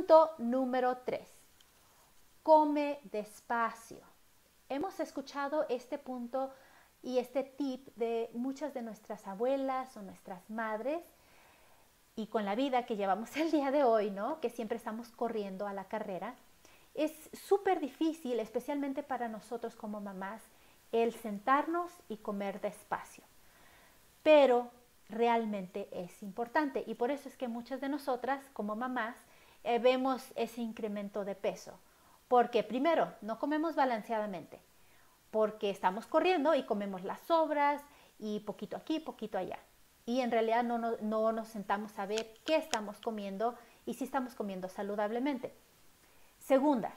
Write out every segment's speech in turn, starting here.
Punto número 3. Come despacio. Hemos escuchado este punto y este tip de muchas de nuestras abuelas o nuestras madres y con la vida que llevamos el día de hoy, ¿no? Que siempre estamos corriendo a la carrera. Es súper difícil, especialmente para nosotros como mamás, el sentarnos y comer despacio. Pero realmente es importante y por eso es que muchas de nosotras como mamás eh, vemos ese incremento de peso. Porque primero, no comemos balanceadamente, porque estamos corriendo y comemos las sobras y poquito aquí, poquito allá. Y en realidad no, no nos sentamos a ver qué estamos comiendo y si estamos comiendo saludablemente. Segunda,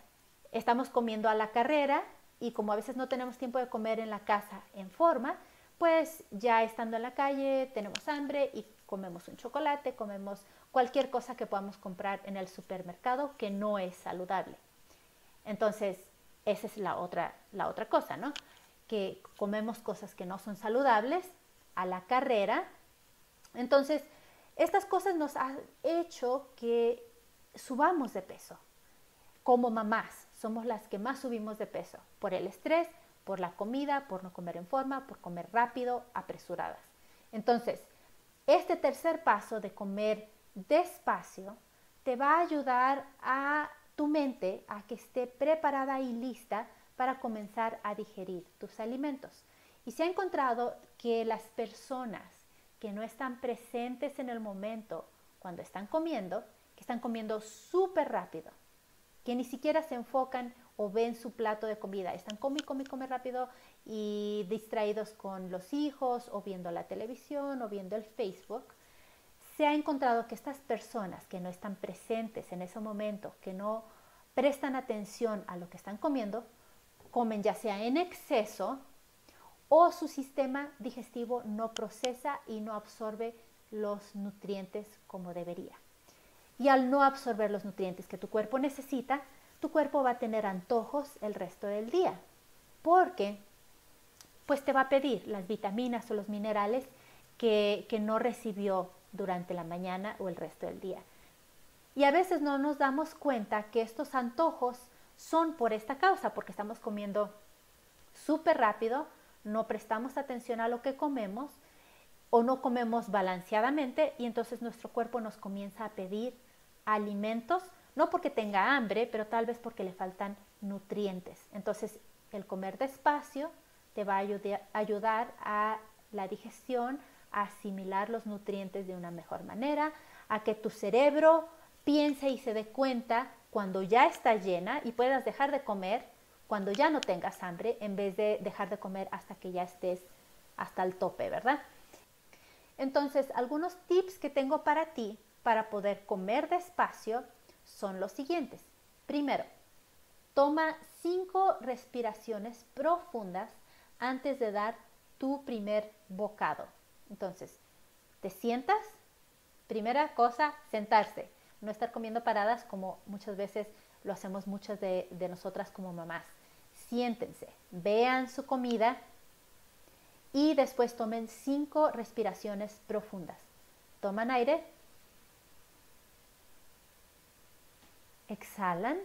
estamos comiendo a la carrera y como a veces no tenemos tiempo de comer en la casa en forma, pues ya estando en la calle tenemos hambre y comemos un chocolate, comemos cualquier cosa que podamos comprar en el supermercado que no es saludable. Entonces, esa es la otra, la otra cosa, ¿no? Que comemos cosas que no son saludables a la carrera. Entonces, estas cosas nos han hecho que subamos de peso. Como mamás, somos las que más subimos de peso por el estrés, por la comida, por no comer en forma, por comer rápido, apresuradas. Entonces, este tercer paso de comer despacio te va a ayudar a tu mente a que esté preparada y lista para comenzar a digerir tus alimentos. Y se ha encontrado que las personas que no están presentes en el momento cuando están comiendo, que están comiendo súper rápido, que ni siquiera se enfocan o ven su plato de comida, están come, come, come rápido y distraídos con los hijos o viendo la televisión o viendo el Facebook, se ha encontrado que estas personas que no están presentes en ese momento, que no prestan atención a lo que están comiendo, comen ya sea en exceso o su sistema digestivo no procesa y no absorbe los nutrientes como debería. Y al no absorber los nutrientes que tu cuerpo necesita, tu cuerpo va a tener antojos el resto del día, porque pues te va a pedir las vitaminas o los minerales que, que no recibió durante la mañana o el resto del día. Y a veces no nos damos cuenta que estos antojos son por esta causa, porque estamos comiendo súper rápido, no prestamos atención a lo que comemos o no comemos balanceadamente y entonces nuestro cuerpo nos comienza a pedir alimentos, no porque tenga hambre, pero tal vez porque le faltan nutrientes. Entonces el comer despacio te va a ayudar a la digestión, a asimilar los nutrientes de una mejor manera, a que tu cerebro piense y se dé cuenta cuando ya está llena y puedas dejar de comer cuando ya no tengas hambre en vez de dejar de comer hasta que ya estés hasta el tope, ¿verdad? Entonces, algunos tips que tengo para ti para poder comer despacio son los siguientes. Primero, toma cinco respiraciones profundas antes de dar tu primer bocado. Entonces, te sientas. Primera cosa, sentarse. No estar comiendo paradas como muchas veces lo hacemos muchas de, nosotras como mamás. Siéntense, vean su comida y después tomen cinco respiraciones profundas. Toman aire, exhalan,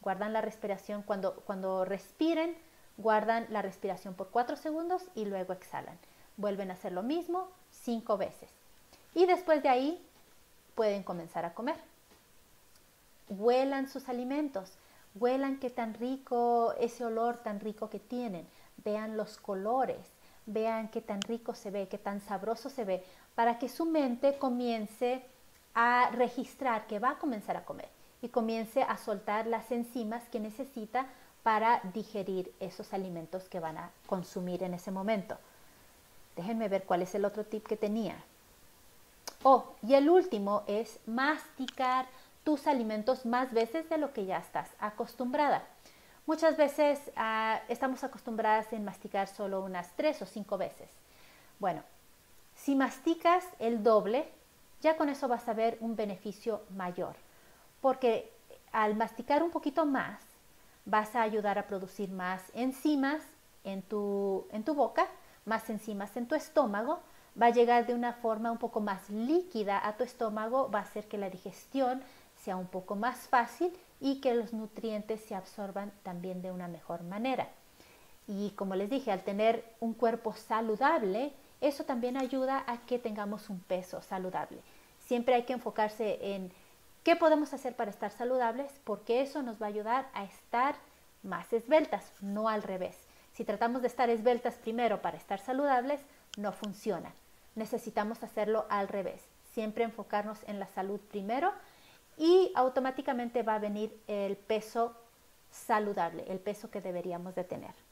guardan la respiración. Cuando, cuando respiren, guardan la respiración por cuatro segundos y luego exhalan. Vuelven a hacer lo mismo cinco veces. Y después de ahí pueden comenzar a comer. Huelan sus alimentos, huelan qué tan rico, ese olor tan rico que tienen. Vean los colores, vean qué tan rico se ve, qué tan sabroso se ve, para que su mente comience a registrar que va a comenzar a comer y comience a soltar las enzimas que necesita para digerir esos alimentos que van a consumir en ese momento. Déjenme ver cuál es el otro tip que tenía. Oh, y el último es masticar tus alimentos más veces de lo que ya estás acostumbrada. Muchas veces ah, estamos acostumbradas en masticar solo unas tres o cinco veces. Bueno, si masticas el doble, ya con eso vas a ver un beneficio mayor, porque al masticar un poquito más, vas a ayudar a producir más enzimas en tu, en tu boca más enzimas en tu estómago, va a llegar de una forma un poco más líquida a tu estómago, va a hacer que la digestión sea un poco más fácil y que los nutrientes se absorban también de una mejor manera. Y como les dije, al tener un cuerpo saludable, eso también ayuda a que tengamos un peso saludable. Siempre hay que enfocarse en qué podemos hacer para estar saludables, porque eso nos va a ayudar a estar más esbeltas, no al revés. Si tratamos de estar esbeltas primero para estar saludables, no funciona. Necesitamos hacerlo al revés. Siempre enfocarnos en la salud primero y automáticamente va a venir el peso saludable, el peso que deberíamos de tener.